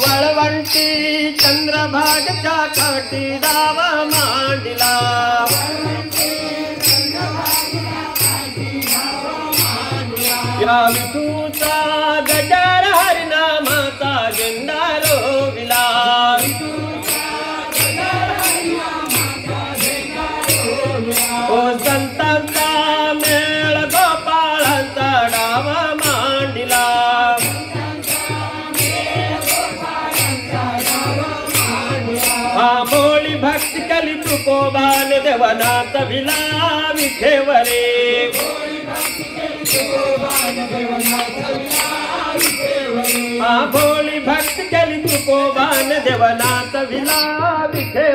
वळवंटी चंद्रभागच्या काठी दाव मांडला. या विठूचा गजर हरिनामाचा झेंडा रोविला. ओ संतांचा गोपाळांचा डाव मांडला हा मोळी भक्ती कली तुकोबान देवनाथ विला विठेवरे हा भक्त केली तुकोबान देवनाथ विला विठे